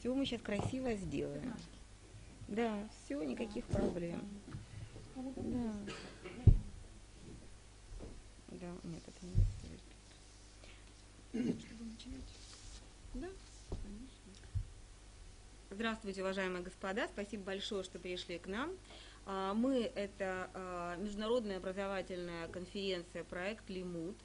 Все мы сейчас красиво сделаем. Да, все, никаких проблем. Да. Да, нет, это не стоит. Да. Здравствуйте, уважаемые господа, спасибо большое, что пришли к нам. А, мы – это а, международная образовательная конференция, проект «Лимут»,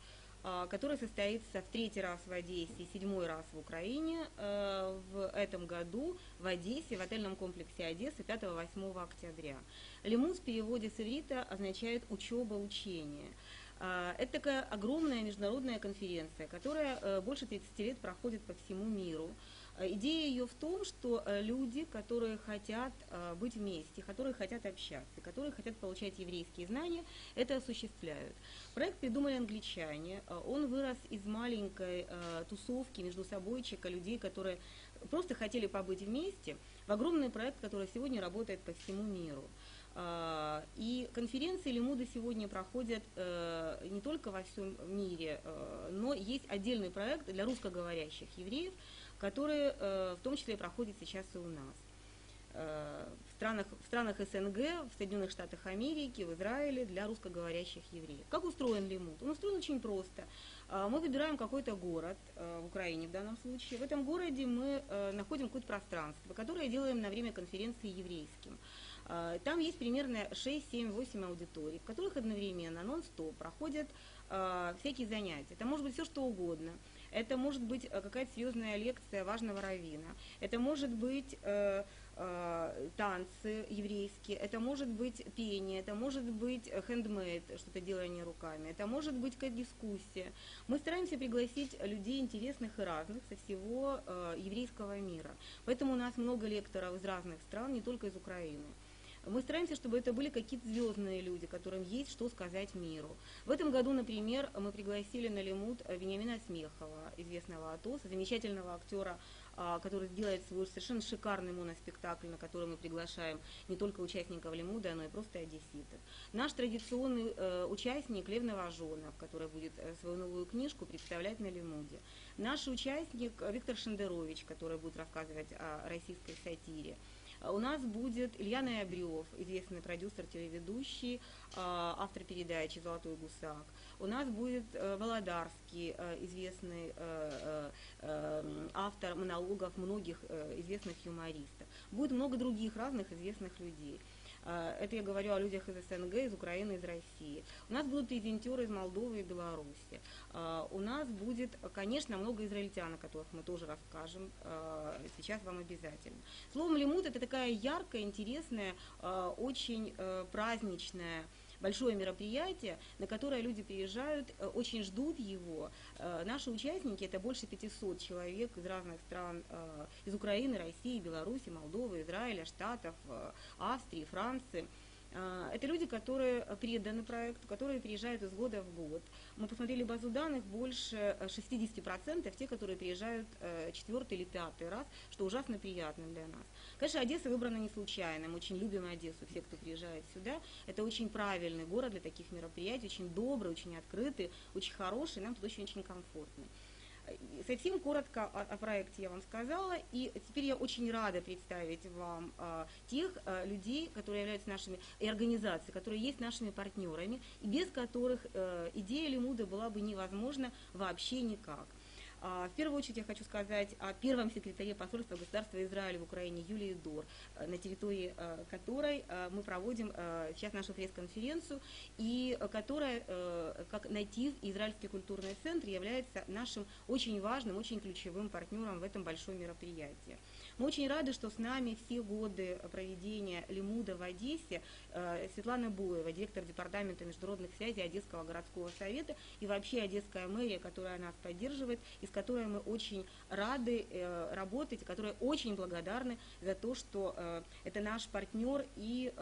который состоится в третий раз в Одессе и седьмой раз в Украине в этом году в Одессе, в отельном комплексе Одессы 5-8 октября. Лимут в переводе с иврита означает «учеба, учение». Это такая огромная международная конференция, которая э, больше 30 лет проходит по всему миру. Э, идея ее в том, что э, люди, которые хотят э, быть вместе, которые хотят общаться, которые хотят получать еврейские знания, это осуществляют. Проект придумали англичане. Он вырос из маленькой тусовки между собойчика людей, которые просто хотели побыть вместе, в огромный проект, который сегодня работает по всему миру. И конференции Лимуда сегодня проходят не только во всем мире, но есть отдельный проект для русскоговорящих евреев, которые э, в том числе проходят сейчас и у нас. Э, в странах, в странах СНГ, в Соединенных Штатах Америки, в Израиле для русскоговорящих евреев. Как устроен лимут? Он устроен очень просто. Э, мы выбираем какой-то город, в Украине в данном случае. В этом городе мы находим какое-то пространство, которое делаем на время конференции еврейским. Там есть примерно 6, 7, 8 аудиторий, в которых одновременно, нон-стоп, проходят всякие занятия. Это может быть все что угодно – это может быть э, какая-то серьезная лекция важного равина, это может быть э, э, танцы еврейские, это может быть пение, это может быть хендмейд, что-то делание руками, это может быть какая-то дискуссия. Мы стараемся пригласить людей интересных и разных со всего э, еврейского мира. Поэтому у нас много лекторов из разных стран, не только из Украины. Мы стараемся, чтобы это были какие-то звездные люди, которым есть что сказать миру. В этом году, например, мы пригласили на Лимут Вениамина Смехова, известного Атоса, замечательного актера, а, который делает свой совершенно шикарный моноспектакль, на который мы приглашаем не только участников Лимуда, но и просто одесситов. Наш традиционный э, участник Лев Новожонов, который будет э, свою новую книжку представлять на Лимуде. Наш участник Виктор Шендерович, который будет рассказывать о российской сатире. У нас будет Илья Ноябрев, известный продюсер, телеведущий, а, автор передачи «Золотой гусак». У нас будет э, Володарский, э, известный э, автор монологов многих известных юмористов. Будет много других разных известных людей. А, это я говорю о людях из СНГ, из Украины, из России. У нас будут презентеры из Молдовы и Беларуси. А, у нас будет, конечно, много израильтян, о которых мы тоже расскажем а, сейчас вам обязательно. Словом, лимут это такая яркая, интересная, очень э, праздничная большое мероприятие, на которое люди приезжают, э, очень ждут его. Э, наши участники, это больше 500 человек из разных стран, э, из Украины, России, Беларуси, Молдовы, Израиля, Штатов, Австрии, Франции – это люди, которые преданы проекту, которые приезжают из года в год. Мы посмотрели базу данных, больше 60% те, которые приезжают э, четвертый или пятый раз, что ужасно приятно для нас. Конечно, Одесса выбрана не случайно, мы очень любим Одессу, все, кто приезжает сюда. Это очень правильный город для таких мероприятий, очень добрый, очень открытый, очень хороший, нам тут очень-очень комфортно. Совсем коротко о, о проекте я вам сказала, и теперь я очень рада представить вам а, тех а, людей, которые являются нашими, и организаций, которые есть нашими партнерами, и без которых а, идея Лимуда была бы невозможна вообще никак. А, в первую очередь я хочу сказать о первом секретаре посольства государства Израиля в Украине Юлии Дор, э, на территории э, которой э, мы проводим сейчас нашу пресс-конференцию, и которая, как натив израильский культурный центр, является нашим очень важным, очень ключевым партнером в этом большом мероприятии. Мы очень рады, что с нами все годы проведения Лимуда в Одессе э, Светлана Буева, директор департамента международных связей Одесского городского совета и вообще Одесская мэрия, которая нас поддерживает и с которой мы очень рады э, работать, и которая очень благодарны за то, что э, это наш партнер и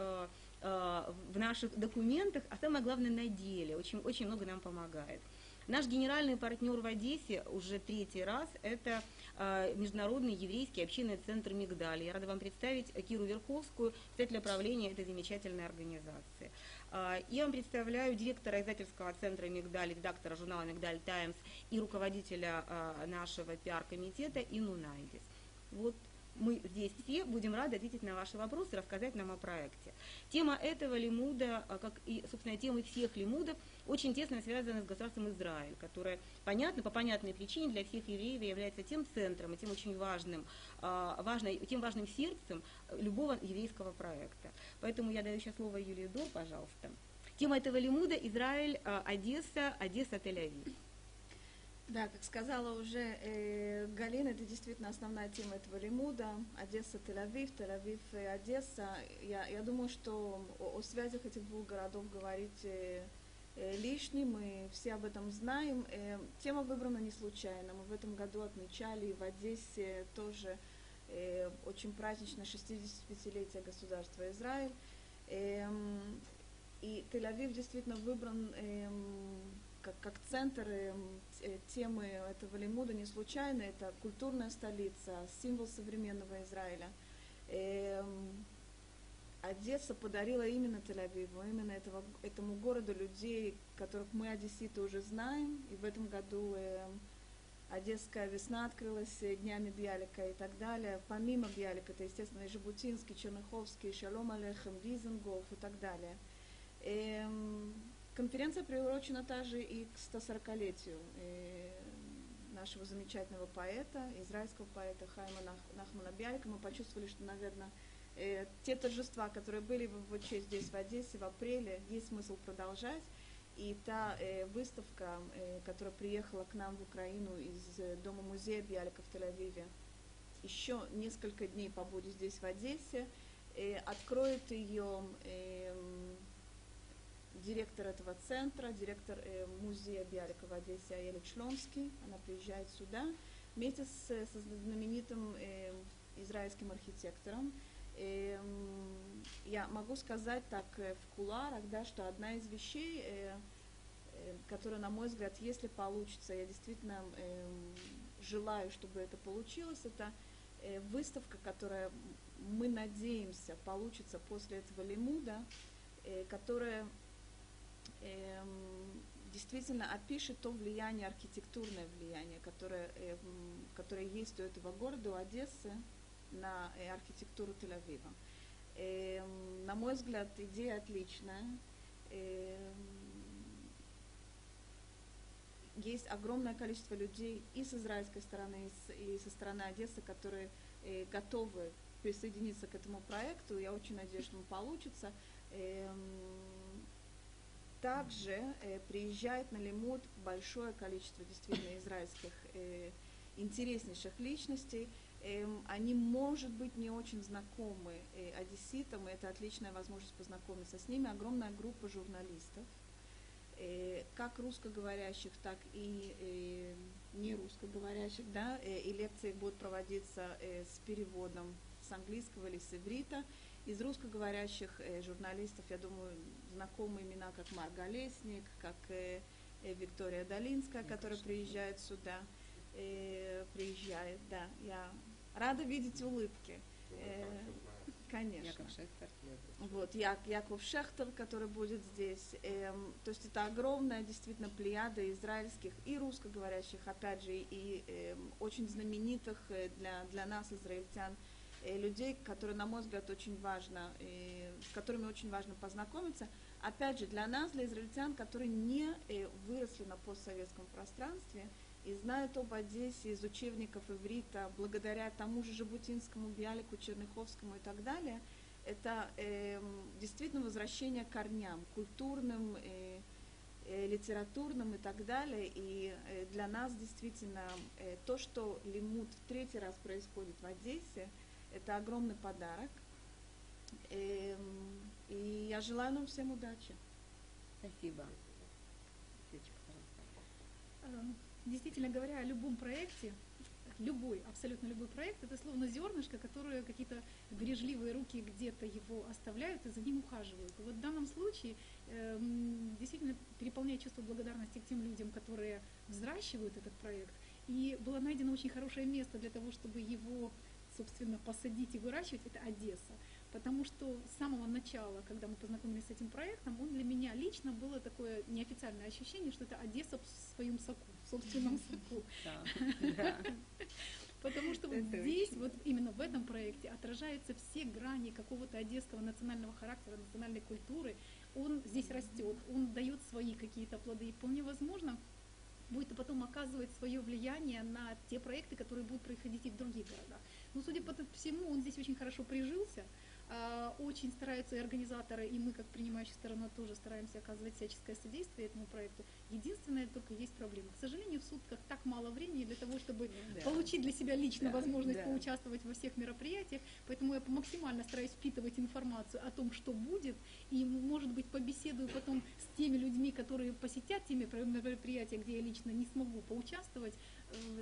в наших документах, а самое главное на деле, очень, очень много нам помогает. Наш генеральный партнер в Одессе уже третий раз – это Международный еврейский общинный центр «Мигдаль». Я рада вам представить Киру Верховскую, председателя правления этой замечательной организации. Э, я вам представляю директора издательского центра «Мигдаль», редактора журнала «Мигдаль Таймс» и руководителя э, нашего пиар-комитета Ину Найдис. Вот мы здесь все будем рады ответить на ваши вопросы, рассказать нам о проекте. Тема этого лимуда, а, как и, собственно, темы всех лимудов, очень тесно связана с государством Израиль, которое, понятно, по понятной причине для всех евреев является тем центром и тем очень важным, а, важной, тем важным сердцем любого еврейского проекта. Поэтому я даю сейчас слово Юлии Дор, пожалуйста. Тема этого лимуда – Израиль, а, Одесса, Одесса, Тель-Авив. Да, как сказала уже э, Галина, это действительно основная тема этого лимуда. Одесса, Тель-Авив, Тель-Авив и Одесса. Я, я думаю, что о, о связях этих двух городов говорить э, э, лишним, мы все об этом знаем. Э, тема выбрана не случайно. Мы в этом году отмечали и в Одессе тоже э, очень праздничное 65-летие государства Израиль. Э, и Тель-Авив действительно выбран э, как, как центр э, темы этого лимуда не случайно. Это культурная столица, символ современного Израиля. Эм, Одесса подарила именно Тель-Авиву, именно этого, этому городу людей, которых мы, одесситы, уже знаем. И в этом году э, Одесская весна открылась днями Бьялика и так далее. Помимо Бьялика, это, естественно, и Жабутинский, Черныховский, Шалом Алехем, Дизенгоф и так далее. Эм, Конференция приурочена также и к 140-летию э, нашего замечательного поэта, израильского поэта Хайма Нахмана Бялика. Мы почувствовали, что, наверное, э, те торжества, которые были в его честь здесь, в Одессе, в апреле, есть смысл продолжать. И та э, выставка, э, которая приехала к нам в Украину из э, Дома музея Бьялика в Тель-Авиве, еще несколько дней побудет здесь, в Одессе, э, откроет ее э, директор этого центра, директор э, музея Биалика в Одессе Аэля Члонский. Она приезжает сюда вместе с, со знаменитым э, израильским архитектором. Э, я могу сказать так э, в куларах, да, что одна из вещей, которая, на мой взгляд, если получится, я действительно э, желаю, чтобы это получилось, это выставка, которая мы надеемся получится после этого лимуда, которая эм, действительно опишет то влияние, архитектурное влияние, которое, эм, которое есть у этого города, у Одессы, на э, архитектуру Тель-Авива. Эм, на мой взгляд, идея отличная. Эм, есть огромное количество людей и с израильской стороны, и со стороны Одессы, которые э, готовы присоединиться к этому проекту. Я очень надеюсь, что он получится. Также э, приезжает на Лимут большое количество действительно израильских э, интереснейших личностей. Э, они, может быть, не очень знакомы э, одесситам, и это отличная возможность познакомиться с ними. Огромная группа журналистов, э, как русскоговорящих, так и э, не русскоговорящих, да, э, и лекции будут проводиться э, с переводом с английского или с иврита. Из русскоговорящих э, журналистов, я думаю, знакомые имена, как Марга Лесник, как э, э, Виктория Долинская, Мне которая кажется, приезжает сюда. Э, приезжает, да. Я рада видеть улыбки. Э, конечно. Яков Шехтер. Вот, Я, Яков Шехтер, который будет здесь. Эм, то есть это огромная действительно плеяда израильских и русскоговорящих, опять же, и эм, очень знаменитых э, для, для нас, израильтян, Э, людей, которые, на мой взгляд, очень важно, и с которыми очень важно познакомиться. Опять же, для нас, для израильтян, которые не э, выросли на постсоветском пространстве и знают об Одессе из учебников иврита, благодаря тому же Жабутинскому, Биалику, Черныховскому и так далее, это э, действительно возвращение к корням, культурным, э, э, литературным и так далее. И э, для нас действительно э, то, что лимут в третий раз происходит в Одессе – это огромный подарок. Эм, и я желаю нам всем удачи. Спасибо. Эм, действительно говоря о любом проекте, любой, абсолютно любой проект, это словно зернышко, которое какие-то бережливые руки где-то его оставляют и за ним ухаживают. И вот в данном случае э, действительно переполняет чувство благодарности к тем людям, которые взращивают этот проект. И было найдено очень хорошее место для того, чтобы его собственно, посадить и выращивать, это Одесса. Потому что с самого начала, когда мы познакомились с этим проектом, он для меня лично было такое неофициальное ощущение, что это Одесса в своем соку, в собственном соку. Потому что вот здесь, вот именно в этом проекте отражаются все грани какого-то одесского национального характера, национальной культуры. Он здесь растет, он дает свои какие-то плоды. И вполне возможно, будет потом оказывать свое влияние на те проекты, которые будут происходить и в других городах. Но судя по всему, он здесь очень хорошо прижился, очень стараются и организаторы, и мы, как принимающая сторона, тоже стараемся оказывать всяческое содействие этому проекту. Единственное, только есть проблема. К сожалению, в сутках так мало времени для того, чтобы да. получить для себя лично да, возможность да. поучаствовать во всех мероприятиях, поэтому я максимально стараюсь впитывать информацию о том, что будет, и, может быть, побеседую потом с теми людьми, которые посетят те мероприятия, где я лично не смогу поучаствовать,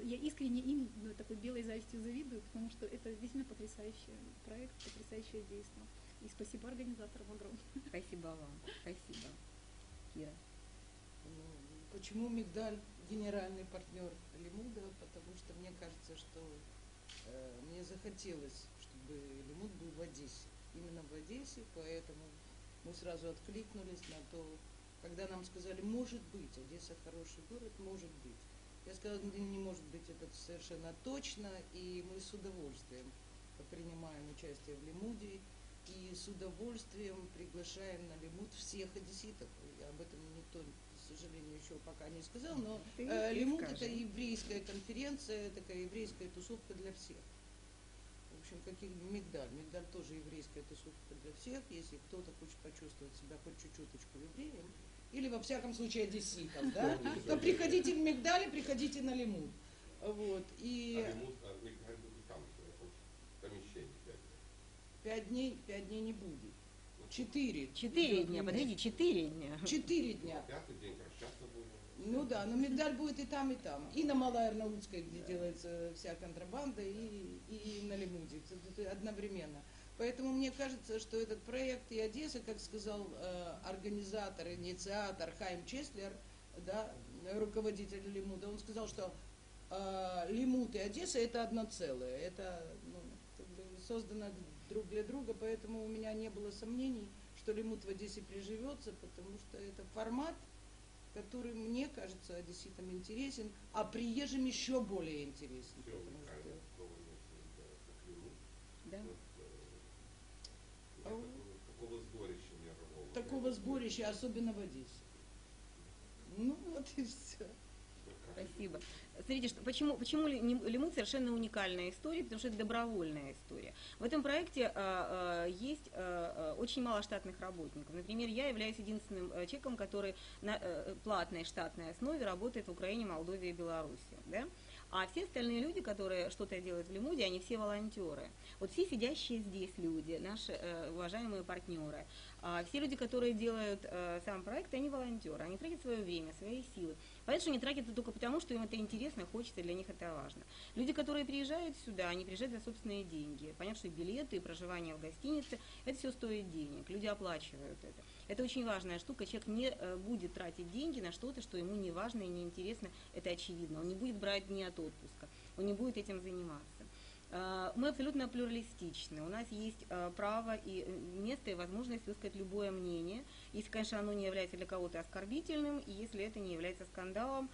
я искренне им ну, такой белой завистью завидую, потому что это действительно потрясающий проект, потрясающее действие. И спасибо организаторам огромное. Спасибо вам. Спасибо. Кира. Ну, почему Мигдаль генеральный партнер Лимуда? Потому что мне кажется, что э, мне захотелось, чтобы Лимуд был в Одессе. Именно в Одессе, поэтому мы сразу откликнулись на то, когда нам сказали, может быть, Одесса хороший город, может быть. Я сказала, не может быть это совершенно точно, и мы с удовольствием принимаем участие в Лимуде, и с удовольствием приглашаем на Лимуд всех одесситов. Об этом никто, к сожалению, еще пока не сказал, но э, Лимуд это еврейская конференция, такая еврейская тусовка для всех. В общем, как и Мигдаль. Мигдаль тоже еврейская тусовка для всех. Если кто-то хочет почувствовать себя хоть чуть-чуточку евреем, или во всяком случае одесситов, да, то приходите в Мигдале, приходите на Лимут. Вот. И... Лимут, Мигдаль будет там, помещение пять дней? Пять дней не будет. Ну, четыре. Четыре дня, подожди, четыре дня. Четыре дня. Ну, пятый день прощаться будет. Ну да, но Мигдаль будет и там, и там. И на Малой Арнаутской, где делается вся контрабанда, и, и на Лимуде. Одновременно. Поэтому мне кажется, что этот проект и Одесса, как сказал э, организатор, инициатор Хайм Чеслер, да, руководитель Лимуда, он сказал, что э, Лимут и Одесса это одно целое, это ну, создано друг для друга, поэтому у меня не было сомнений, что Лимут в Одессе приживется, потому что это формат, который, мне кажется, одесситам интересен, а приезжим еще более интересен. Потому что... Да такого сборища мирового. Такого сборища, особенно в Одессе. Ну вот и все. Спасибо. Смотрите, что, почему, почему Лимут совершенно уникальная история, потому что это добровольная история. В этом проекте э, э, есть э, очень мало штатных работников. Например, я являюсь единственным человеком, который на э, платной штатной основе работает в Украине, Молдове и Беларуси. Да? А все остальные люди, которые что-то делают в Лимуде, они все волонтеры. Вот все сидящие здесь люди, наши э, уважаемые партнеры, э, все люди, которые делают э, сам проект, они волонтеры, они тратят свое время, свои силы. Понятно, что они тратят это только потому, что им это интересно, хочется, для них это важно. Люди, которые приезжают сюда, они приезжают за собственные деньги. Понятно, что билеты, и проживание в гостинице, это все стоит денег, люди оплачивают это. Это очень важная штука. Человек не э, будет тратить деньги на что-то, что ему не важно и не интересно. Это очевидно. Он не будет брать дни от отпуска. Он не будет этим заниматься. Э, мы абсолютно плюралистичны. У нас есть э, право и место и возможность высказать любое мнение, если, конечно, оно не является для кого-то оскорбительным, и если это не является скандалом,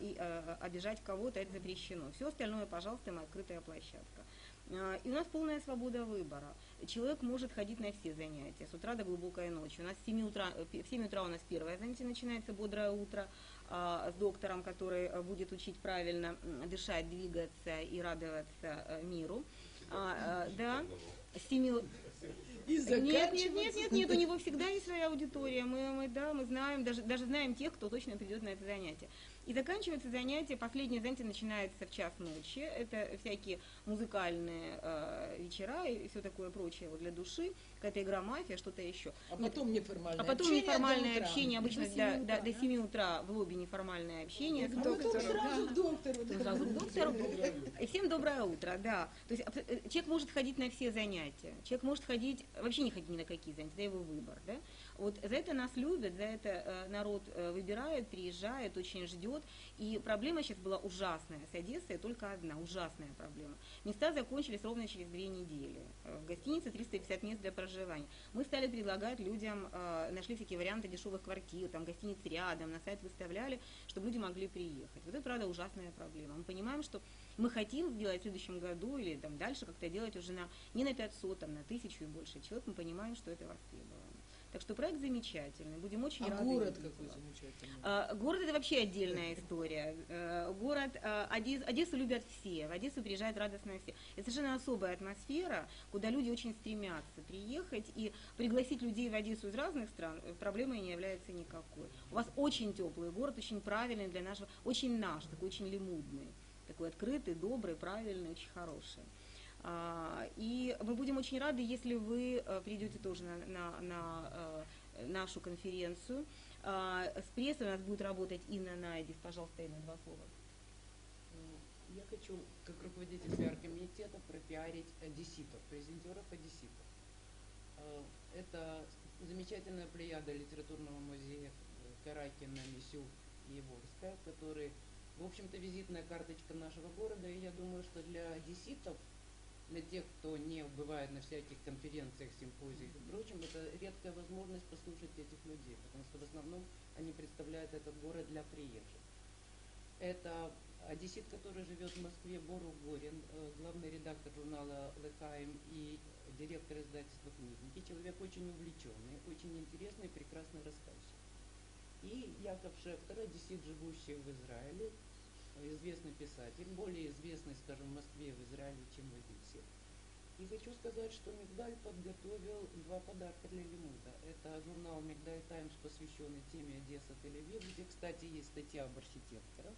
и обижать кого-то это запрещено. Все остальное, пожалуйста, мы открытая площадка. А, и у нас полная свобода выбора. Человек может ходить на все занятия, с утра до глубокой ночи. У нас в 7 утра, в 7 утра у нас первое занятие начинается, бодрое утро, а, с доктором, который э, будет учить правильно дышать, двигаться и радоваться э, миру. А, да, с 7 и нет, нет, нет, нет, нет, у него всегда есть своя аудитория. Мы, мы, да, мы знаем, даже, даже знаем тех, кто точно придет на это занятие. И заканчивается занятие, последнее занятие начинается в час ночи. Это всякие музыкальные э, вечера и все такое прочее вот для души, какая-то игра мафия, что-то еще. А потом неформальное А потом общение неформальное до общение, обычно до, 7 утра, до, до 7 утра в лобби неформальное общение. А потом сразу к доктору. Сразу к доктору. И всем доброе утро, да. То есть э, человек может ходить на все занятия. Человек может ходить, вообще не ходить ни на какие занятия, это его выбор, да. Вот за это нас любят, за это э, народ э, выбирает, приезжает, очень ждет. И проблема сейчас была ужасная с Одессой, только одна, ужасная проблема. Места закончились ровно через две недели. Э, в гостинице 350 мест для проживания. Мы стали предлагать людям, нашли всякие варианты дешевых квартир, там гостиниц рядом, на сайт выставляли, чтобы люди могли приехать. Вот это, правда, ужасная проблема. Мы понимаем, что Мы хотим сделать в следующем году или там дальше как-то делать уже на, не на 500, там, на 1000 и больше человек. Мы понимаем, что это востребовано. Так что проект замечательный, будем очень А рады. город какой вас. замечательный. А, Город это вообще отдельная история. Э, Город Одес- Одессу любят все, в Одессу приезжают радостно все. Это совершенно особая атмосфера, куда люди очень стремятся приехать и пригласить людей в Одессу из разных стран э, проблемой не является никакой. У вас очень теплый город, очень правильный для нашего, очень наш, такой очень лимудный, такой открытый, добрый, правильный, очень хороший. А, И мы будем очень рады, если вы э, придете тоже на, на- на, э, нашу конференцию. А, С прессой у нас будет работать Инна Найдис. Пожалуйста, Инна, два слова. Ну, Я хочу, как руководитель пиар-комитета, пропиарить одесситов, презентеров одесситов. Э, Это замечательная плеяда литературного музея э, Каракина, Мисюк и Егорская, которые, в общем-то, визитная карточка нашего города. И я думаю, что для одесситов, для тех, кто не бывает на всяких конференциях, симпозиях и прочем, это редкая возможность послушать этих людей, потому что в основном они представляют этот город для приезжих. Это одессит, который живет в Москве, Бору Горин, э, главный редактор журнала «Лекаем» и директор издательства «Книжники». Человек очень увлеченный, очень интересный, прекрасный рассказчик. И Яков Шефтер, одессит, живущий в Израиле, известный писатель, более известный, скажем, в Москве и в Израиле, чем в Одессе. И хочу сказать, что Мигдаль подготовил два подарка для Лимута. Это журнал Мигдаль Таймс, посвященный теме Одесса Тель-Авив, где, кстати, есть статья об архитекторах.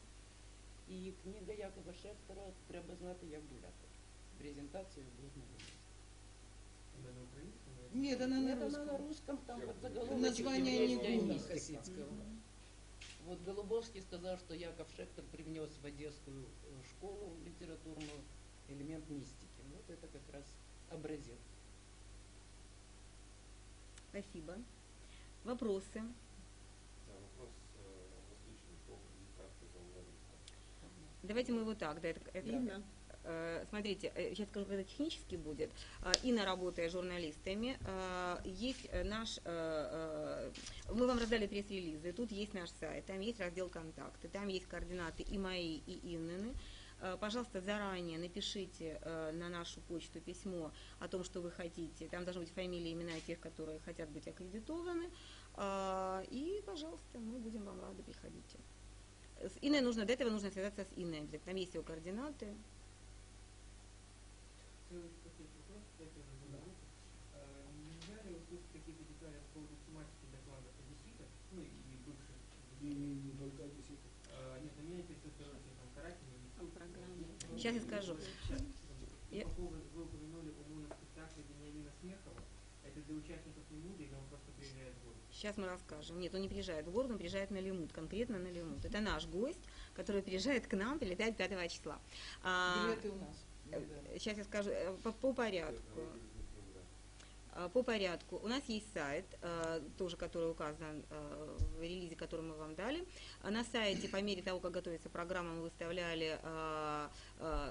І книга Якова Шефтера Треба знати, як гуляти. Презентацію будет на Лимуті. Нет, она на Нет, она на русском. русском, там Я под буду. заголовок Название «Еврейская не мистика». Вот Голубовский сказал, что Яков Шефтер привнес в Одесскую э, школу литературную элемент мистики. Вот это как раз образец. Спасибо. Вопросы? Да, вопрос э. Давайте мы вот так. Да, это, это- Инна. Э, Смотрите, э, сейчас скажу, когда технически будет. А, Инна, работая журналистами, э, есть э, наш, э, э, мы вам раздали пресс-релизы, тут есть наш сайт, там есть раздел контакты, там есть координаты и мои, и Иннины. Э, Пожалуйста, заранее напишите э, на нашу почту письмо о том, что вы хотите. Там должны быть фамилии, имена тех, которые хотят быть аккредитованы. И, пожалуйста, мы будем вам рады, приходите. С Инной нужно, до этого нужно связаться с Инной обязательно. Там есть его координаты. Сейчас я скажу. Я- По поводу, вы упомянули уму на спектакле Вениамина Смехова. Это для участников Лимуда или он просто приезжает в город? Сейчас мы расскажем. Нет, он не приезжает в город, он приезжает на Лимут, конкретно на Лимут. Это наш гость, который приезжает к нам, прилетает 5 числа. А, Билеты у нас. Э. Сейчас я скажу э, по, по порядку. А, По порядку. У нас есть сайт, э, тоже который указан э, в релизе, который мы вам дали. А На сайте, по мере того, как готовится программа, мы выставляли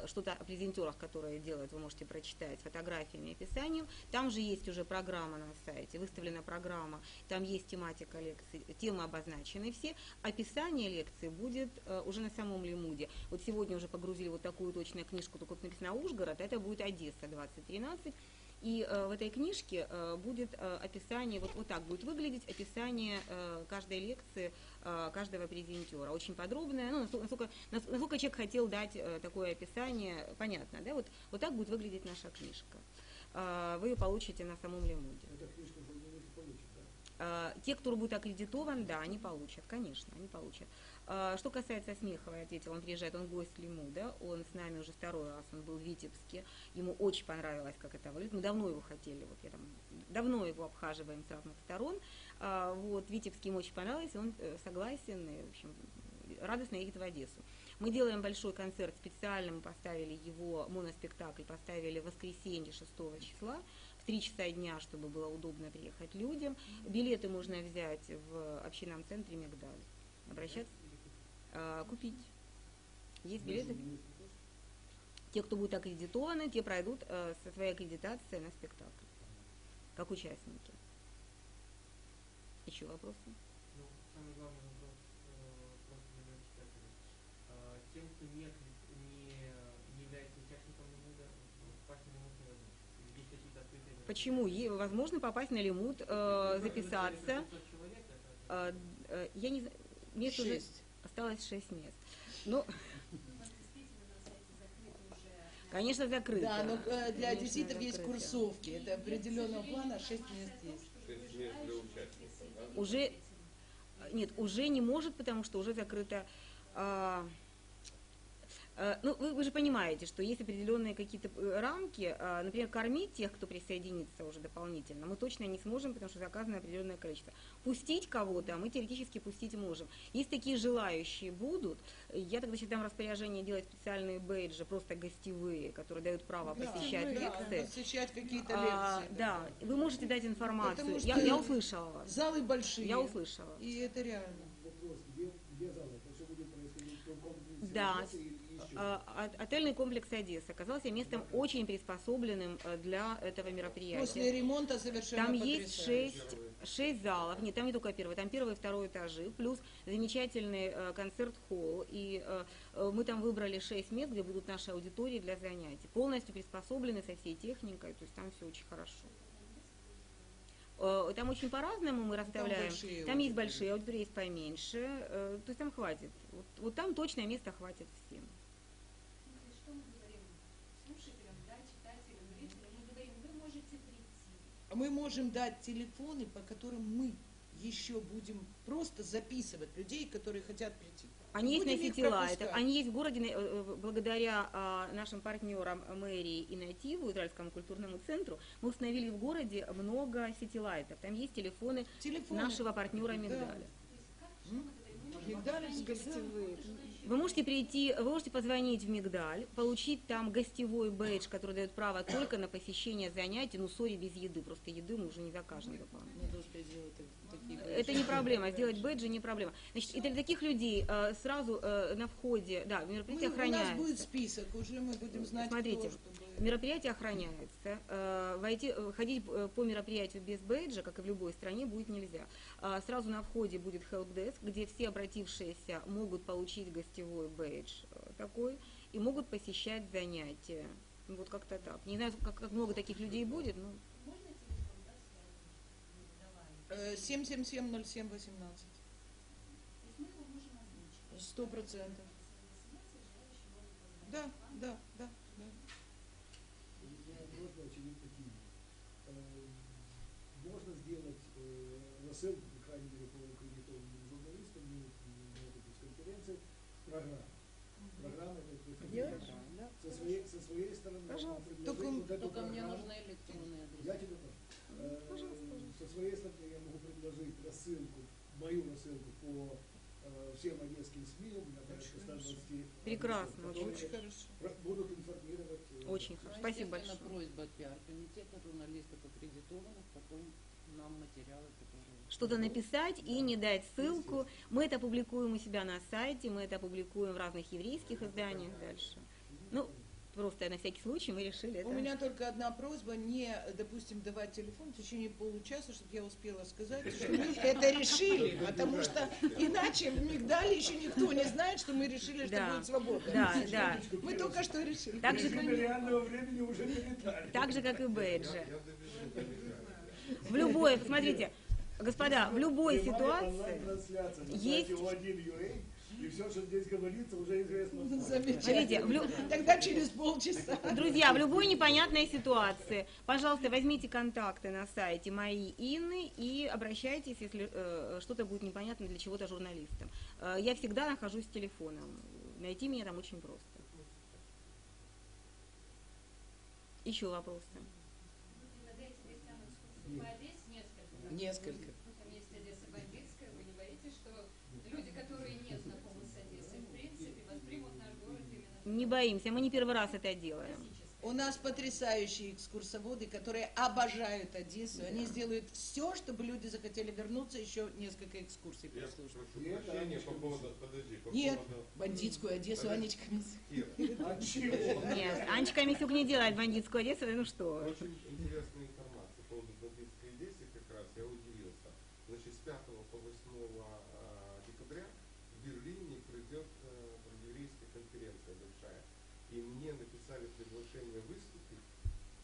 что-то о презентерах, которые делают, вы можете прочитать фотографиями и описанием. Там же есть уже программа на сайте, выставлена программа, там есть тематика лекций, темы обозначены все. Описание лекции будет уже на самом Лимуде. Вот сегодня уже погрузили вот такую точную книжку, только написано Ужгород, это будет Одесса 2013. И э, в этой книжке э, будет э, описание, вот, вот так будет выглядеть описание каждой лекции, каждого презентера. Очень подробное, ну, насколько, насколько, нас- насколько человек хотел дать такое описание, понятно, да? Вот, вот так будет выглядеть наша книжка. Вы ее получите на самом Лемуде. Эта книжка журналисты получат, да? А, Те, кто будет аккредитован, да, они получат, конечно, они получат. А, Что касается Смехова, я ответила, он приезжает, он гость Лимуда, он с нами уже второй раз, он был в Витебске, ему очень понравилось, как это выглядит, мы давно его хотели, вот я там, давно его обхаживаем с разных сторон, А, вот, Витебске ему очень понравилось, он э, согласен, и, в общем, радостно едет в Одессу. Мы делаем большой концерт, специально мы поставили его, моноспектакль поставили в воскресенье 6 числа, в 3 часа дня, чтобы было удобно приехать людям. Билеты можно взять в общинном центре Мигдаль. Обращаться, а, купить. Есть билеты? Те, кто будет аккредитованы, те пройдут э, со своей аккредитацией на спектакль, как участники. Еще вопросы? Ну, самый главный вопрос э, просто для читателей. А, Тем, кто не, аккре- не участникам Лимуда попасть на Лимуд невозможно? Есть какие-то открытые? Почему? Е- Возможно попасть на лимут, э, записаться. 600 человек, это Э, э, я не знаю, Шесть. Осталось шесть мест. Ну, конечно, закрыто. Да, но э, для Конечно, одесситов есть курсовки. Это определенного плана, 6 мест есть. Шесть мест для участников, да? Уже нет, уже не может, потому что уже закрыто. а, вы, же понимаете, что есть определенные какие-то э, рамки, а, например, кормить тех, кто присоединится уже дополнительно, мы точно не сможем, потому что заказано определенное количество. Пустить кого-то мы теоретически пустить можем. Если такие желающие будут, я тогда сейчас дам распоряжение делать специальные бейджи, просто гостевые, которые дают право Да, посещать да, лекции. посещать какие-то А, лекции. да, вы можете дать информацию. Я, я услышала вас. Залы большие. Я услышала. И это реально. Вопрос, где, где зал? Это все будет происходить в том комплексе Да. А, от- Отельный комплекс Одесса оказался местом очень приспособленным э, для этого После мероприятия. ремонта совершенно Там есть шесть, шесть залов, нет, там не только первый, там первый и второй этажи, плюс замечательный э, концерт-холл, и э, мы там выбрали шесть мест, где будут наши аудитории для занятий, полностью приспособлены со всей техникой, то есть там все очень хорошо. Там очень по-разному мы расставляем. большие Там есть большие аудитории, есть поменьше. То есть там хватит. Вот, вот там точное место хватит всем. Что мы говорим слушателям, да, читателям, зрителям? Мы говорим, вы можете прийти. Мы можем дать телефоны, по которым мы еще будем просто записывать людей, которые хотят прийти. Они есть на пропускать. они есть в городе э, э, благодаря а, нашим партнерам мэрии и Нативу, Израильскому культурному центру. Мы установили в городе много сетилайтов. Там есть телефоны Телефоны. нашего партнера Да. Мигдаля. Мигдаль с гостевые. Вы можете прийти, вы можете позвонить в Мигдаль, получить там гостевой бейдж, который дает право только на посещение занятий, ну, сори, без еды, просто еды мы уже не закажем. Надо успеть сделать так- такие Это не проблема, сделать бейджи не проблема. Значит, и для таких людей э, сразу э, на входе, да, Мы- мероприятие у нас охраняется. будет список, уже мы будем знать, Смотрите, кто, чтобы... Мероприятие охраняется. Э, Войти, э, ходить э, по мероприятию без бейджа, как и в любой стране, будет нельзя. А Сразу на входе будет helpdesk, где все обратившиеся могут получить гостевой бейдж э, такой и могут посещать занятия. Вот как-то так. Не знаю, как, как много таких людей будет, но Можно телефон, да, связывать? Э, 777-07-18. То есть мы его можем озвучить. Сто процентов. Да, да, да, да. Просьба, очевидно, такие. Э, Можно сделать э, рассылку, по крайней мере, по аккредитованным журналистам, ну, на этой пресс-конференции, программу. Программа этой пресс-конференции. Со своей, со своей стороны Пожалуйста. можно предложить Только- вот эту Только мне программу. нужны электронные адреса. Я тебе тоже. Э, Со своей стороны я могу предложить рассылку, мою рассылку по э, всем одесским СМИ, у меня порядка 120 Прекрасно, Очень хорошо. будут информировать. э, очень хорошо. Спасибо большое. просьба от пиар-комитета, журналистов аккредитованных, потом нам материалы, которые... Что-то написать и не дать ссылку. Мы это публикуем у себя на сайте, мы это публикуем в разных еврейских изданиях дальше. Ну, просто на всякий случай мы решили это. У меня только одна просьба, не, допустим, давать телефон в течение получаса, чтобы я успела сказать, что мы это решили, потому что иначе в Мигдале еще никто не знает, что мы решили, что Да. будет свободно. Да, да. Мы только что решили. Так же, Режиме реального времени уже не летали. так же, как и бейджи. В любой, смотрите, господа, в любой ситуации есть- сайте O1.ua, и все, что здесь говорится, уже известно. Замечательно. Смотрите, в лю- Тогда через полчаса. Друзья, в любой непонятной ситуации, пожалуйста, возьмите контакты на сайте мои Инны и обращайтесь, если э, что-то будет непонятно для чего-то журналистам. Э, я всегда нахожусь с телефоном. Найти меня там очень просто. Еще вопросы? Вы предлагаете несколько? Несколько. Ну, бандитская, вы не боитесь, что люди, которые не знакомы с Одессой, в принципе, воспримут наш город именно Не боимся, мы не первый раз это делаем. У нас потрясающие экскурсоводы, которые обожают Одессу. Они сделают все, чтобы люди захотели вернуться, еще несколько экскурсий Я прослушать. прошу прощения по поводу, подожди, по Нет, поводу бандитскую Одессу Анечка Мис- Кир. А чего? Нет, Анечка Мисюк не делает бандитскую Одессу, ну что? Очень интересная информация по поводу бандитской Одессы как раз, я удивился. Значит, с 5 по 8 а, декабря в Берлине пройдет э, еврейская конференция большая. и мне написали приглашение выступить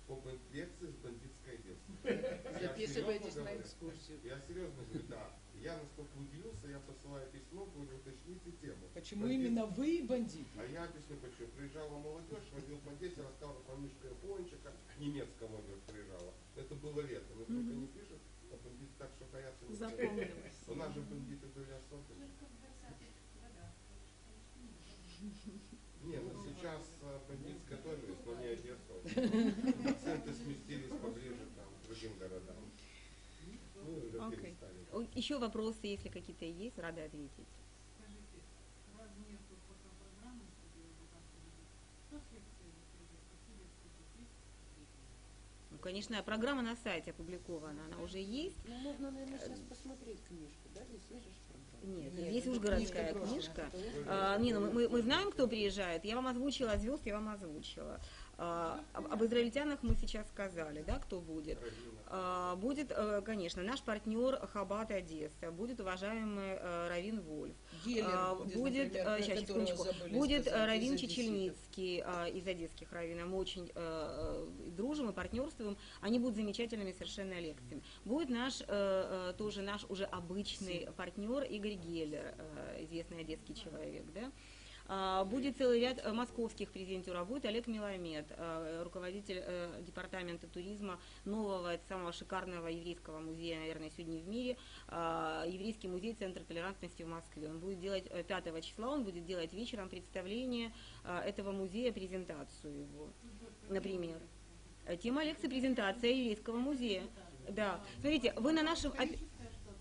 по бан- лекции с бандитской детства. Записывайтесь на говорю. Экскурсию. Я серьезно говорю, да. Я настолько удивился, я посылаю письмо, говорю, уточните тему. Почему Бандит- именно вы и бандиты? А я объясню почему. Приезжала молодежь, водил по 10, рассказывал про Мишку Япончика, немецкая молодежь приезжала. Это было лето. Но только не пишет, а бандиты так, что боятся не. Запомнилось. У нас же бандиты были особенные. Только в 20-х годах, конечно, Не, ну сейчас а, бандитская тоже есть, но не Одесса. Акценты сместились поближе там, к другим городам. Мы уже Окей. О, Еще вопросы, если какие-то есть, рада ответить. Ну, конечно, программа на сайте опубликована, она уже есть. Ну, можно, наверное, сейчас посмотреть книжку, да? Здесь есть же программа. Нет, Нет, здесь уж городская книжка книжка. А, не, ну мы- мы, мы знаем, кто приезжает. Я вам озвучила звезд, я вам озвучила. А, об, израильтянах мы сейчас сказали, да, кто будет. А, Будет, э, конечно, наш партнер Хабат Одесса, будет уважаемый э, Равин Вольф. Геллер А, будет, будет, например, э, которого секундочку. будет сказать, Равин из. Чечельницкий из одесских раввинов. Мы очень дружим и партнерствуем. Они будут замечательными совершенно лекциями. Будет наш, тоже наш уже обычный партнер Игорь Геллер, известный одесский человек, да. А, Будет целый ряд э, московских презентеров. Будет Олег Миломет, э, руководитель э, департамента туризма нового, самого шикарного еврейского музея, наверное, сегодня в мире, а, еврейский музей Центра толерантности в Москве. Он будет делать э, 5 числа, он будет делать вечером представление этого музея, презентацию его, например. Тема лекции презентация еврейского музея. Да. Смотрите, вы на нашем...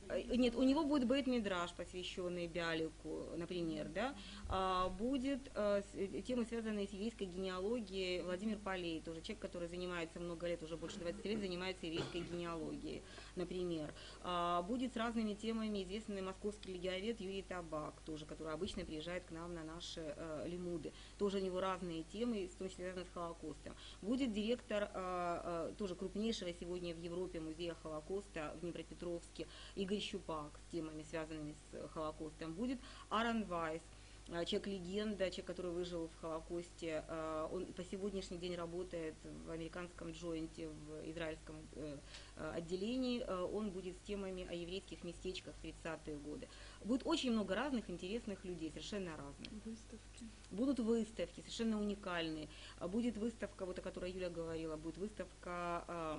Э, Нет, у него будет бейт мидраж, посвященный Биалику, например, да. А, будет э, с- э, темы, связанные с еврейской генеалогией, Владимир Полей, тоже человек, который занимается много лет, уже больше 20 лет занимается еврейской генеалогией, например. А, будет с разными темами известный московский легиовед Юрий Табак, тоже, который обычно приезжает к нам на наши э, лимуды. Тоже у него разные темы, в том числе связанные с Холокостом. Будет директор э, э, тоже крупнейшего сегодня в Европе музея Холокоста в Днепропетровске Игорь Щупак с темами, связанными с Холокостом. Будет Аарон Вайс, э, человек-легенда, человек, который выжил в Холокосте. Э, Он по сегодняшний день работает в американском джойнте, в израильском э, э, отделении. Э, Он будет с темами о еврейских местечках в 30-е годы. Будет очень много разных интересных людей, совершенно разных. Выставки. Будут выставки совершенно уникальные. Будет выставка, вот о которой Юля говорила, будет выставка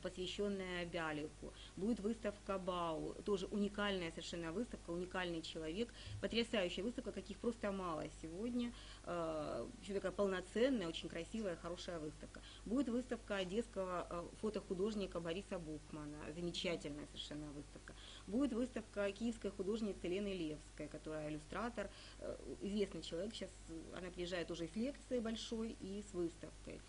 посвященная Бялику. Будет выставка Бау, тоже уникальная совершенно выставка, уникальный человек, потрясающая выставка, каких просто мало сегодня. Еще такая полноценная, очень красивая, хорошая выставка. Будет выставка одесского э, фотохудожника Бориса Бухмана, замечательная совершенно выставка. Будет выставка киевской художницы Лены Левской, которая иллюстратор, э, известный человек, сейчас она приезжает уже с лекцией большой и с выставкой.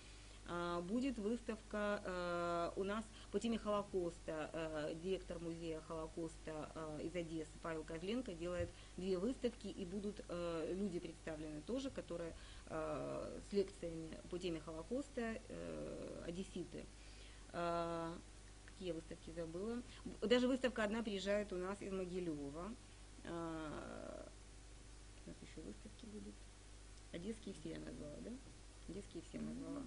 А, Будет выставка э, у нас по теме Холокоста. Э, директор музея Холокоста э, из Одессы Павел Козленко делает две выставки, и будут люди представлены тоже, которые с лекциями по теме Холокоста, одесситы. Какие выставки забыла? Даже выставка одна приезжает у нас из Могилева. У нас еще выставки будут. Одесские все я назвала, да? Одесские все назвала.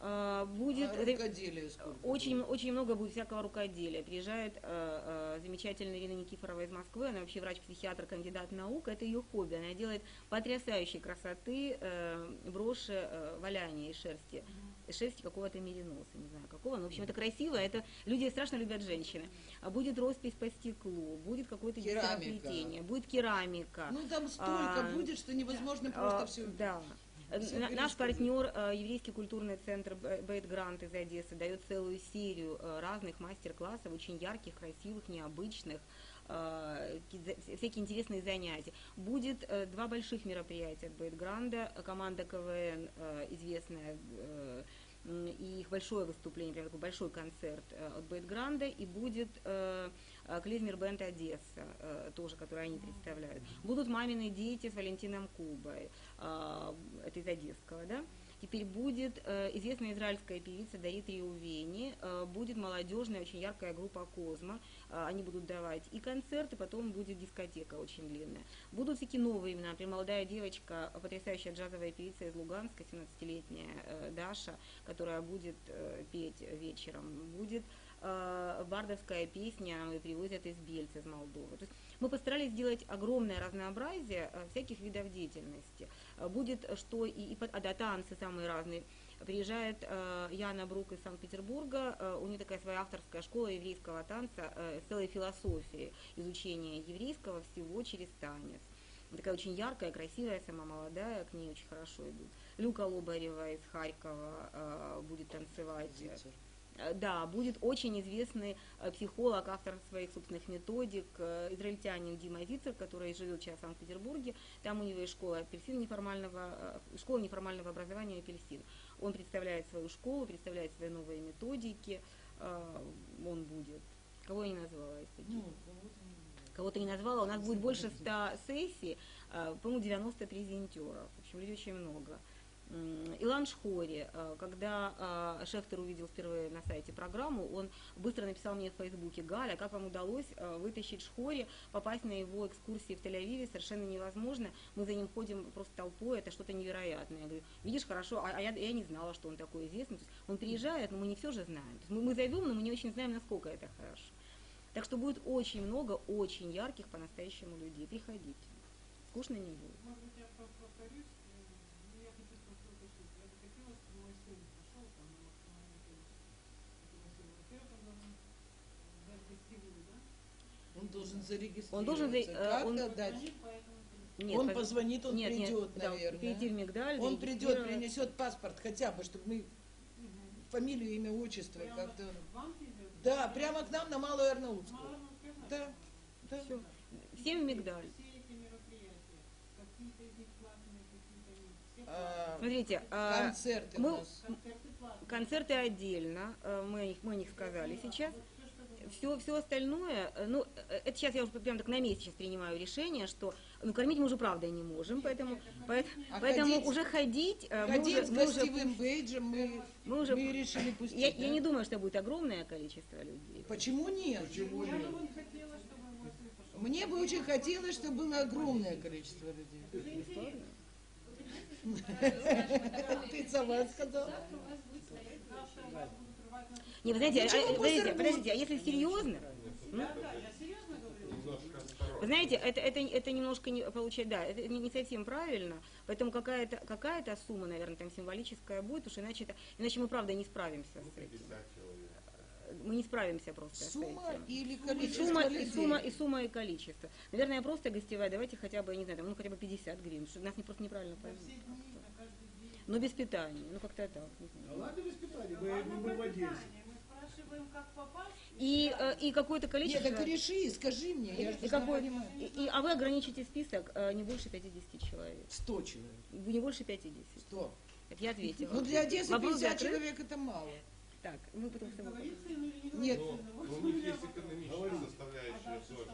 Будет А рукоделие очень, будет? очень много будет всякого рукоделия. Приезжает э, э, замечательная Ирина Никифорова из Москвы, она вообще врач-психиатр, кандидат наук, это ее хобби. Она делает потрясающей красоты э, броши э, валяния из шерсти. Из шерсти какого-то мериноса, не знаю какого, но в общем это красиво, это люди страшно любят женщины. А будет роспись по стеклу, будет какое-то Керамика. плетение, будет керамика. Ну там столько А, будет, что невозможно А, просто все. Да. Э, Наш партнер, э, еврейский культурный центр Бейт Грант из Одессы, дает целую серию э, разных мастер-классов, очень ярких, красивых, необычных, всякие интересные занятия. Будет два больших мероприятия от Бейт Гранда, команда КВН известная, и их большое выступление, прям такой большой концерт э, от Бейт Гранда, и будет э, э, Клизмер Бенд Одесса, тоже, который они представляют. Будут мамины дети с Валентином Кубой, это из Одесского, да? Теперь будет э, известная израильская певица Дарит Риувени, э, будет молодежная, очень яркая группа Козма. Э, они будут давать и концерты, потом будет дискотека очень длинная. Будут всякие новые имена, например, молодая девочка, потрясающая джазовая певица из Луганска, 17-летняя э, Даша, которая будет петь вечером. Будет бардовская песня, мы привозят из Бельца, из Молдовы. То есть мы постарались сделать огромное разнообразие всяких видов деятельности. Э, Будет, э, что и, и а, да, танцы самые разные. Приезжает э, Яна Брук из Санкт-Петербурга, э, у нее такая своя авторская школа еврейского танца э, целой философией изучения еврейского всего через танец. Такая очень яркая, красивая, сама молодая, к ней очень хорошо идут. Люка Лобарева из Харькова э, будет танцевать. Композитор. Э, Да, будет очень известный э, психолог, автор своих собственных методик, э, израильтянин Дима Вицер, который живет сейчас в Санкт-Петербурге. Там у него есть школа апельсин неформального, школа неформального образования апельсин. Он представляет свою школу, представляет свои новые методики. Он будет. Кого я не назвала из таких? Ну, кого-то не назвала. У нас будет больше 100 сессий, по-моему, 90 презентеров. В общем, людей очень много. Илан Шхори, э, когда э, Шефтер увидел впервые на сайте программу, он быстро написал мне в Фейсбуке, Галя, как вам удалось э, вытащить Шхори, попасть на его экскурсии в Тель-Авиве, совершенно невозможно, мы за ним ходим просто толпой, это что-то невероятное. Я говорю, видишь, хорошо, а, а я, я не знала, что он такой известный. То есть он приезжает, но мы не все же знаем. То есть мы, мы зовем, но мы не очень знаем, насколько это хорошо. Так что будет очень много очень ярких по-настоящему людей. Приходите. Скучно не будет. Может быть, я про- повторюсь, э, но я хочу просто уточнить. Я бы хотела, чтобы мой сын пошел там на максимальное количество. Это на сегодня. Во-первых, он должен дать гостевую, да? Он должен зарегистрироваться. Он должен за- э, Как он- отдать? Нет, он поз- позвонит, он нет, нет, придет, да, наверное. В Мигдаль, Он придет, принесет паспорт хотя бы, чтобы мы фамилию, имя, отчество Прямо как-то. Вам придет? Да, прямо к нам на Малую Арнаутскую. Успеха? Да, да. Всё. Всем в Мигдаль. Все нет. Все. А, Смотрите, а, концерты мы-. Концерты отдельно, э, мы, мы о них сказали сейчас. Все, все остальное, э, ну, э, это сейчас я уже прям так на месте сейчас принимаю решение, что, ну, кормить мы уже правда не можем, поэтому, поэт- А поэтому ходить- уже ходить, э, мы Ходить уже, с мы уже- гостевым бейджем мы, мы уже- мы решили пустить. я, да? я не думаю, что будет огромное количество людей. Почему нет? Почему Я нет? Мне бы очень хотелось, чтобы было огромное количество людей. Ты сама сказала. Завтра у вас будет стоять Завтра вас будут рвать на Не, вы знаете, Ничего, а, подождите, подождите, а если серьезно, Да, да, я серьезно говорю. Немножко осторожно. Вы знаете, это, это, это немножко не получается, да, это не, не совсем правильно, поэтому какая-то какая сумма, наверное, там символическая будет, потому что иначе, это, иначе мы правда не справимся Ну, с этим. 50 человек. Мы не справимся просто с Сумма этим. или И количество сумма, и, сумма, и сумма, и количество. Наверное, просто гостевая, давайте хотя бы, я не знаю, там, ну хотя бы 50 гривен, чтобы нас не просто неправильно поймут. Но без питания, ну как-то так. Да ладно воспитание, мы, Ладно, мы в Одессе. питание. Мы спрашиваем, как попасть. И, э, и какое-то Нет, количество... так реши, скажи мне, я же и должна какое- понимать. и- и- а вы ограничите список э, не больше 50 человек. 100 человек. Не больше 50. 100. Так я ответила. Ну для Одессы Вопрос 50 закрыт? человек это мало. Так, вы потом с тобой Нет. Но, Вот у них есть экономическая. А составляющая тоже.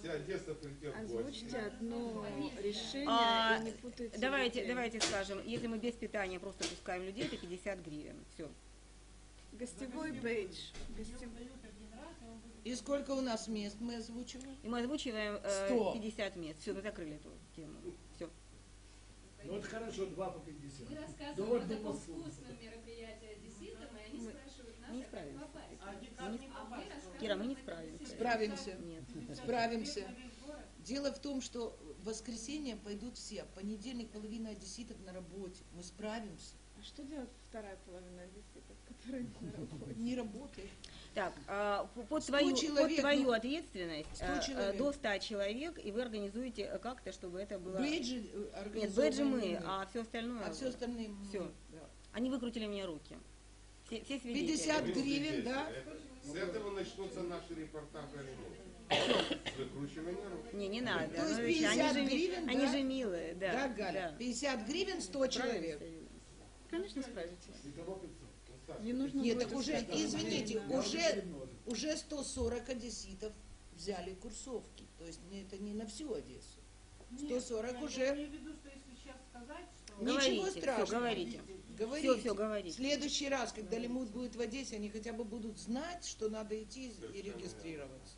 Вся Одесса придет в гости. Озвучьте одно решение А, и не путайте Давайте, людей. давайте скажем, если мы без питания просто пускаем людей, это 50 гривен. Все. Гостевой бейдж. Гостев- Дают один раз, и сколько у нас мест мы озвучиваем? И мы озвучиваем э, Сто. 50 мест. Все, мы закрыли эту тему. Все. Ну это хорошо, 2 по 50. Мы рассказываем вот о таком вкусном мероприятии одесситам, и они Мы спрашивают нас, не а как попасть. А не- А мы Кира, мы не справимся. Справимся. Нет. Справимся. Дело в том, что в воскресенье пойдут все. В понедельник половина одесситов на работе. Мы справимся. А что делает вторая половина одесситов, которые на работе? Не работает. Так, а, по- под, твою, под человек, твою ну, ответственность сто э, э, человек. до 100 человек, и вы организуете э, как-то, чтобы это было... Бейджи э, Нет, бэджи мы, а все остальное... а все остальные мы. Всё. Да. Они выкрутили мне руки. Все, все свидетели. 50 Вы гривен, да? Это- С этого начнутся наши репортажи о рук. Не, не надо. То есть Ну, видите, 50 они же, гривен, они да? же милые, да. Да, Галя? да. 50 гривен 100 человек. Конечно, справитесь. Итого 500. Саша, Не нужно Нет, так уже, извините, уже, уже 140 одесситов взяли курсовки. То есть не- это не на всю Одессу. Нет, 140 я уже. имею в виду, что если сейчас сказать, что Говорите, Ничего страшного. говорите. Говорите. Все, все, В говорите. следующий раз, когда Лимут будет в Одессе, они хотя бы будут знать, что надо идти и регистрироваться.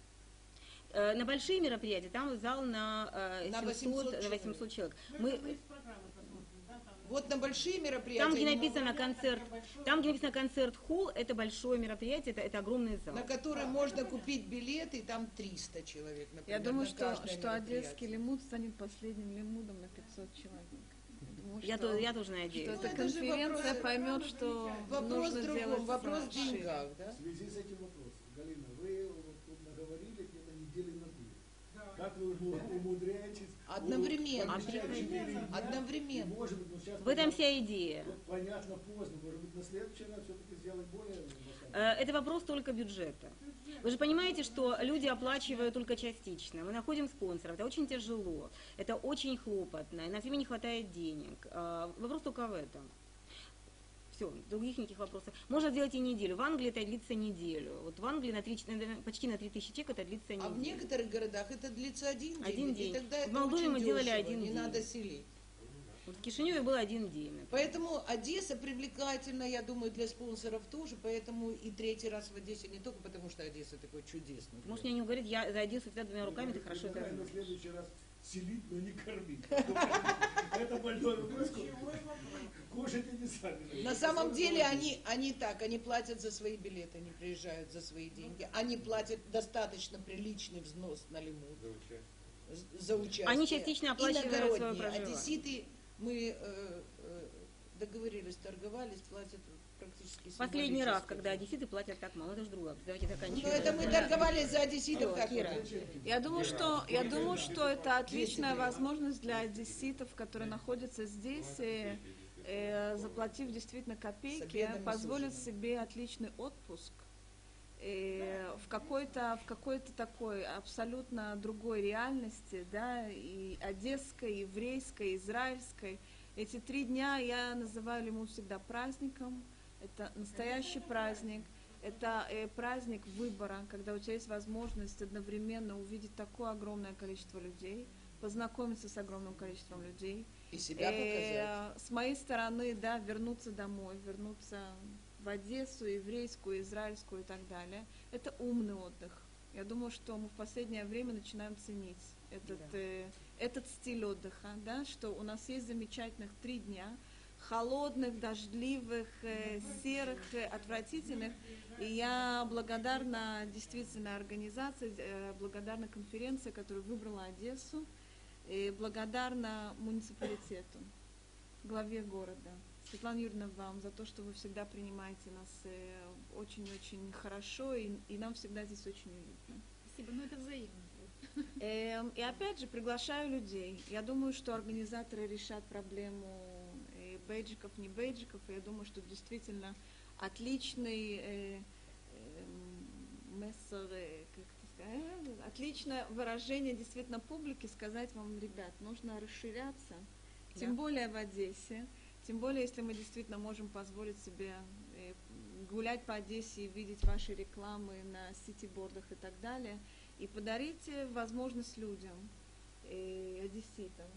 Э, На большие мероприятия там зал на, э, На 700, 800 на 800 человек. Ну, Мы, мы из программы посмотрим, да, там. Вот на большие мероприятия... там, где написано концерт, там, где написано концерт холл, это большое мероприятие, это, это огромный зал. на которые можно купить билеты, и там 300 человек, например, Я думаю, на что, что одесский лимуд станет последним лимудом на 500 человек. Потому Я, что- то- я тоже что надеюсь. Ну, эта конференция вопрос- поймет, что Вопрос нужно в другом, сделать вопрос в деньгах, да? В связи с этим вопросом, Галина, вы вот тут наговорили где-то недели на две. Как вы умудряетесь Одновременно. Одновременно. И, Может быть, ну, сейчас В этом вся идея. Понятно поздно, может быть, на следующий раз все-таки сделать более. Э, Это вопрос только бюджета. Вы же понимаете, что люди оплачивают только частично. Мы находим спонсоров, это очень тяжело, это очень хлопотно, и на время не хватает денег. Э, Вопрос только в этом. Все, других никаких вопросов. Можно сделать и неделю. В Англии это длится неделю. Вот в Англии на три, на- почти на 3000 человек это длится неделю. А в некоторых городах это длится один день. Один и день. тогда В это Молдове очень мы делали дешево, один не день. надо селить. Вот в Кишиневе был один день. Поэтому Одесса привлекательна, я думаю, для спонсоров тоже, поэтому и третий раз в Одессе не только потому, что Одесса такой чудесный. Может, мне не говорит, я за Одессу всегда двумя руками, ты хорошо это Предлагаю на знаешь. следующий раз селить, но не кормить. Это больной вопрос. Кушать они сами. На самом деле они, они так, они платят за свои билеты, они приезжают за свои деньги, они платят достаточно приличный взнос на лимут За участие. з- за участие. Они частично оплачивают свое проживание. Одесситы, мы э, э, договорились, торговались, платят Последний раз, когда одесситы платят так мало, это же другое. Давайте Ну, заканчиваем. это мы торговались за одесситов так Кира. Я думаю, что я думаю, что это отличная 200 возможность для одесситов, которые находятся здесь, э, э, заплатив действительно копейки, и с себе отличный отпуск э, в какой-то в какой-то такой абсолютно другой реальности, да, и одесской, еврейской, израильской. Эти три дня я называю ему всегда праздником. Это настоящий праздник. Это э, праздник выбора, когда у тебя есть возможность одновременно увидеть такое огромное количество людей, познакомиться с огромным количеством людей. И себя показать. Э, с моей стороны, да, вернуться домой, вернуться в Одессу, еврейскую, израильскую и так далее. Это умный отдых. Я думаю, что мы в последнее время начинаем ценить этот, Да. э, этот стиль отдыха, да, что у нас есть замечательных три дня, холодных, дождливых, э, серых, э, отвратительных. И я благодарна действительно организации, э, благодарна конференции, которая выбрала Одессу, и благодарна муниципалитету, главе города. Светлана Юрьевна, вам за то, что вы всегда принимаете нас очень-очень хорошо, и, и нам всегда здесь очень уютно. Спасибо, но это взаимно. Эм, И опять же, приглашаю людей. Я думаю, что организаторы решат проблему бейджиков, не бейджиков. Я думаю, что действительно отличный э, эм, мессер, э, как это сказать, э, отличное выражение действительно публике сказать вам, ребят, нужно расширяться. Тем Да. более в Одессе. Тем более, если мы действительно можем позволить себе э, гулять по Одессе и видеть ваши рекламы на ситибордах и так далее, и подарить э, возможность людям, э, одесситам,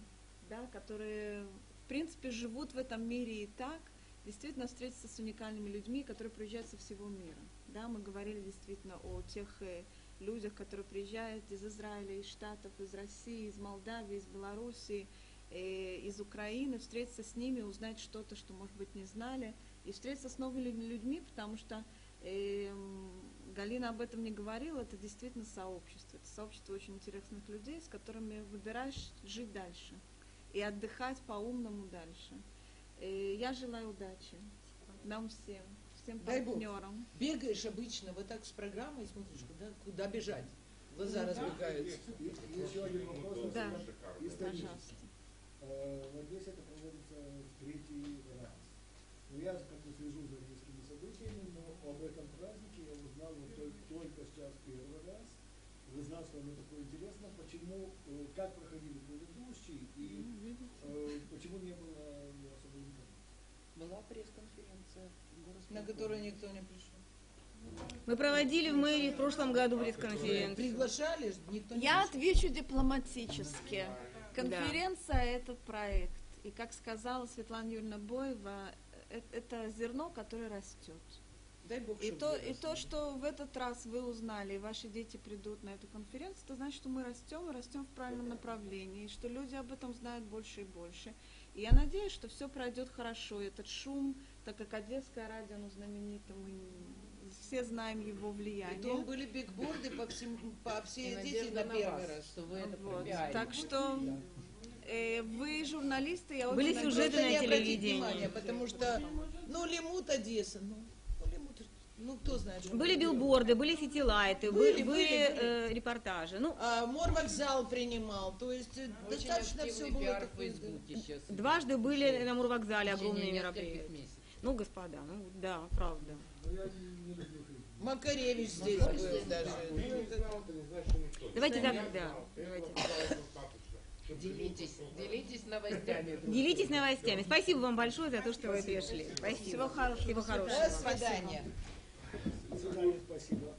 да, которые, в принципе, живут в этом мире и так, действительно встретиться с уникальными людьми, которые приезжают со всего мира. Да, мы говорили действительно о тех э, людях, которые приезжают из Израиля, из Штатов, из России, из Молдавии, из Белоруссии, э, из Украины, встретиться с ними, узнать что-то, что, может быть, не знали, и встретиться с новыми лю- людьми, потому что эм, Галина об этом не говорила, это действительно сообщество. Это сообщество очень интересных людей, с которыми выбираешь жить дальше и отдыхать по-умному дальше. Э, Я желаю удачи нам всем, всем Дай Бог. партнерам. Бегаешь обычно вот так с программой и смотришь, куда, куда бежать. Глаза Ну, разбегаются. И еще один вопрос. Да. Пожалуйста. Э, В Одессе это проводится в третий раз. Ну, я как-то слежу за одесскими событиями, но об этом празднике я узнал вот только, только сейчас первый раз. Вы знали, что оно такое интересно, почему, э, как проходили предыдущие и э, почему не было особо никого. Была пресс-конференция. На которую никто не пришел. Мы проводили в мэрии в прошлом году пресс-конференцию. Приглашали, никто не Я пришел. отвечу дипломатически. Конференция – это проект. И как сказала Светлана Юрьевна Боева, э, это зерно, которое растет. Дай Бог, И то, и то, что в этот раз вы узнали, и ваши дети придут на эту конференцию, это значит, что мы растем и растем в правильном направлении, и что люди об этом знают больше и больше. И я надеюсь, что все пройдет хорошо. И этот шум, так как Одесское радио, ну, знаменито, мы все знаем его влияние. И то были бигборды по, всем, по всей Одессе на на первый раз. что вы это Вот. Так что э, вы журналисты, я Были очень сюжеты Просто на телевидении. внимания, потому что, ну, Лимут Одесса, ну, ну, ну, кто знает, что Были билборды, были ситилайты, Были, были, были, были. э, репортажи. Ну, А, Морвокзал принимал, то есть э, Очень достаточно все было пиар такое, сейчас. дважды были на течение огромные мероприятия. Ну, господа, ну да, правда. Не, не люблю хейт. Макаревич здесь был даже. Давайте так, да, давайте. Делитесь, делитесь новостями. Делитесь новостями. Спасибо вам большое за то, что вы пришли. Спасибо. Всего хорошего. Всего хорошего. До свидания свидания, спасибо.